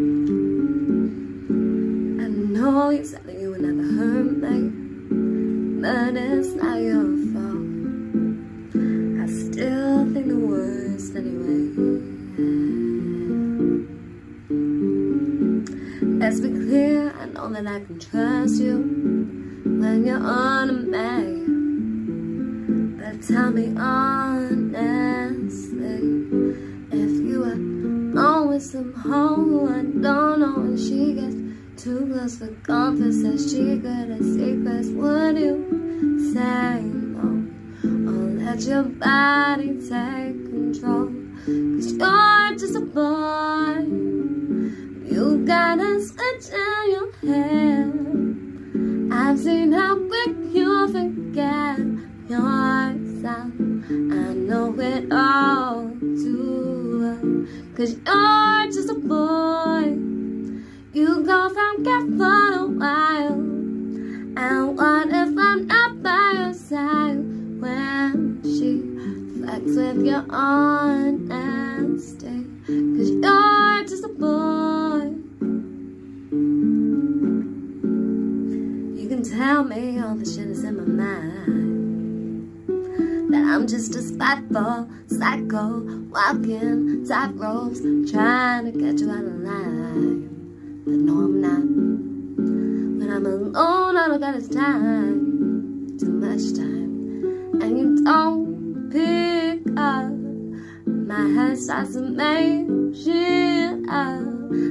I know you said that you would never hurt me, but it's not your fault. I still think the worst anyway. Let's be clear, I know that I can trust you when you're on me. But tell me honestly, some hoe I don't know when she gets too close for comfort, says she good at secrets, would you say no? Or let your body take control? Cause you're just a boy. You got a switch in your head. I've seen how quick you forget yourself. I know it all. Cause you're just a boy. You go from cat for a while. And what if I'm not by your side when she flex with your honesty? Cause you're just a boy. You can tell me all the shit is in my mind. That I'm just a spiteful psycho walking tight ropes, trying to get you out of line. But no, I'm not. When I'm alone, I don't got this time, too much time, and you don't pick up. My head starts to make shit up.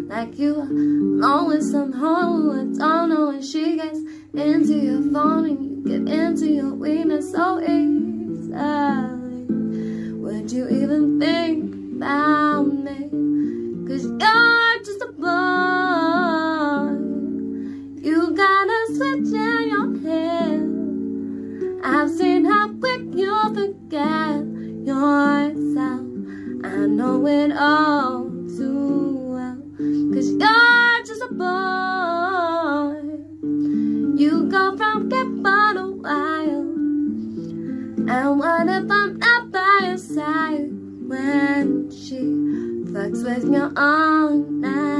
Like you always somehow I don't know when she gets into your phone and you get into your weakness so easily. Switch your head. I've seen how quick you forget yourself. I know it all too well. Cause you're just a boy. You go from get for a while. And what if I'm not by your side when she fucks with your honesty?